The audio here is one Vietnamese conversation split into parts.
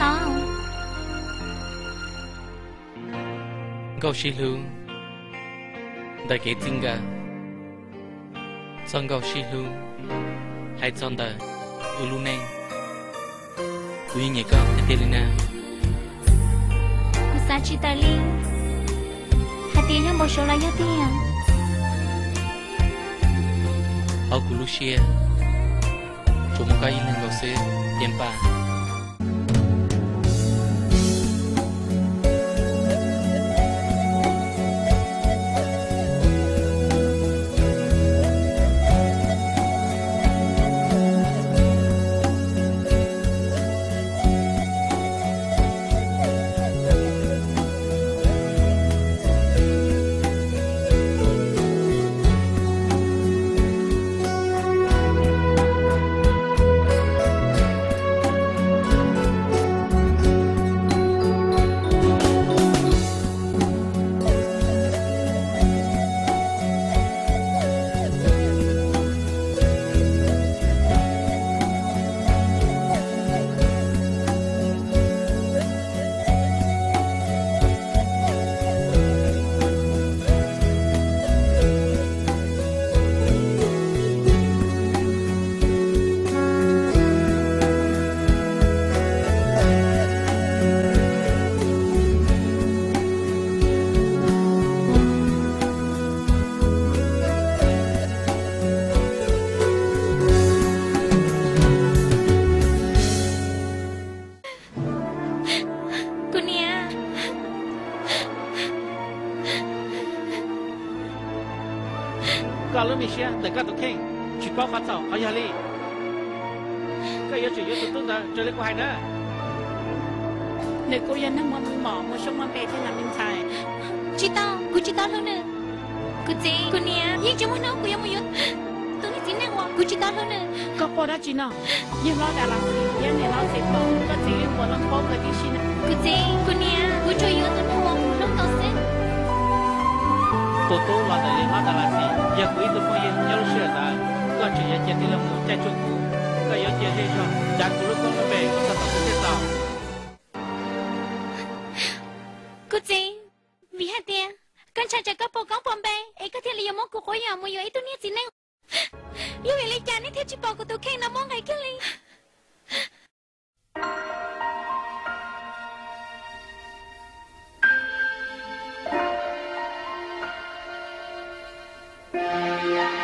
đó. Câu sĩ lương Đại kể tình gà Trong câu sĩ lương Hãy trong đời Yêu lưu nè Quý nhẹ con Etelina Cô xa chị ta liên Hãy tiền nhau một số là nhau tiền. Hãy cùng lúc chia Chúng ta yên lặng gầu xe Điểm bà. Kalau Malaysia dekat tu keng, cukup macam ayah li. Kau ya cuy tu tu dah jadi kau hai na. 你个人都冇忙，冇想我俾天南边菜。 Chita Ku chita lo ne Ku te Kunia Yang cuma nak ku yang muyut Tu ni tinang wa Ku chita lo ne 个波得转啊！要攞大冷水，一年攞食煲，个自己冇谂煲嗰啲先啊！ Ku te Kunia Ku cho yo tu ni wa Long tau Se Tu tu lah dari lah dah lasi. Ya kui tu pun yang nyuruh sih dah. Kau cuy ya jadi lemu cai cukup. Kau ya jadi sih. Jangan dulu sao. lebih kau tak tahu kita. Vì hạt tiền Con trai cha cấp bộ con bom bè ấy có thể là món của khối nhà mua yêu ấy tôi yo Itu nên, yêu Yo lấy cha nên theo chi bỏ của tôi khen Yeah.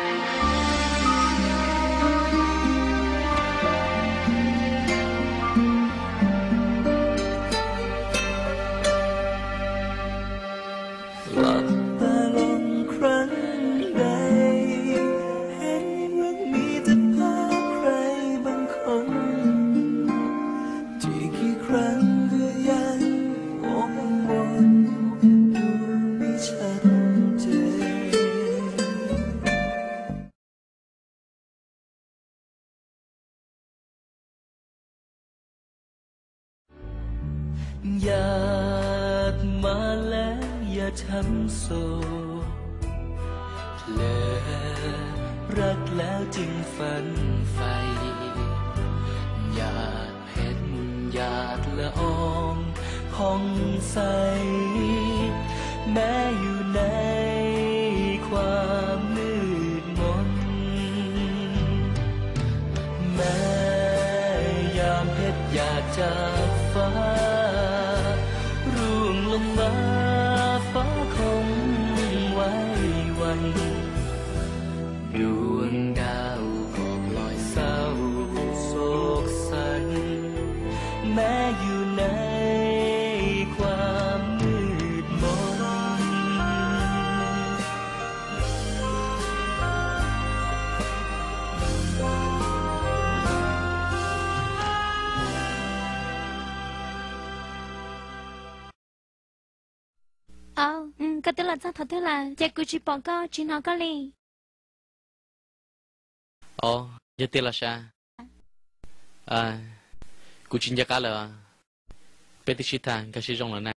Na mo ngai cái li nhạt mà lẽ ya thắm sâu แลรักแล้วจึงฝันใฝ่หยาดเพชรหยาดละอองผ่องใส แม้อยู่ในความมืดมน แม้ยามเพชรหยาดจากฟ้า ờ ừ cái tức là sao? Thật tức là chạy cứ chỉ bỏ có chỉ nó có lì ờ giờ tiếc là sao? À. Cứ chỉ chắc là bé tí xí thằng cái xí rong là nè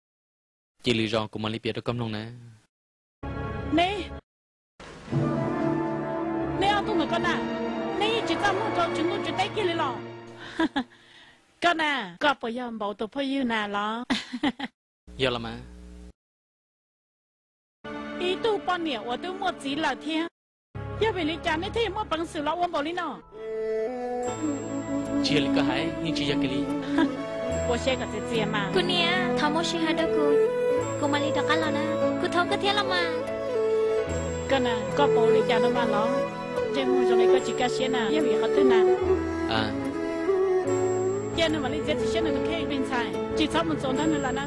chỉ lì rong của mình lì biết được công nông nè mẹ mẹ ở tụi người con nào mẹ chỉ tao muốn cho chúng tôi chỉ tay kia lì lò. Con à có phải giờ bảo tụi phải yêu nà lo giờ là mà. 一度半年我都没急了天。要不你讲那天没本事了，我冇你呢。 chia li ka hai ni chi yakili 我写个姐姐嘛， ku nia thamoshi hadaku ku mali dakala na ku thau ka thela ma 个呢，个保你讲的嘛咯。这么说那个几个写呢，也为好的呢。 à 见了嘛，你这次写那个开边菜，几草么做那了呢？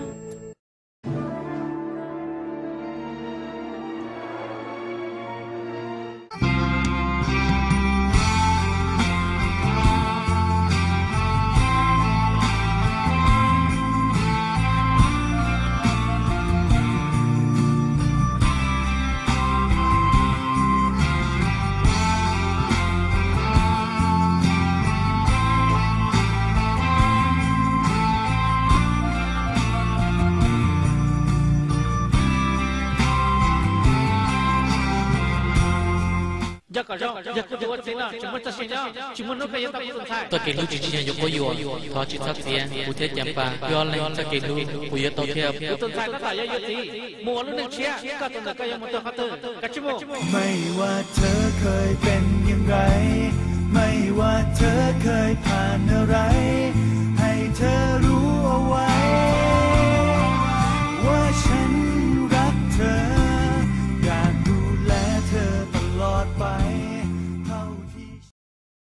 ชียก็ต้นแต่ก็ยังมันตัวเขาตื่นกระชิบ ไม่ว่าเธอเคยเป็นอย่างไร ไม่ว่าเธอเคยผ่านอะไร ให้เธอรู้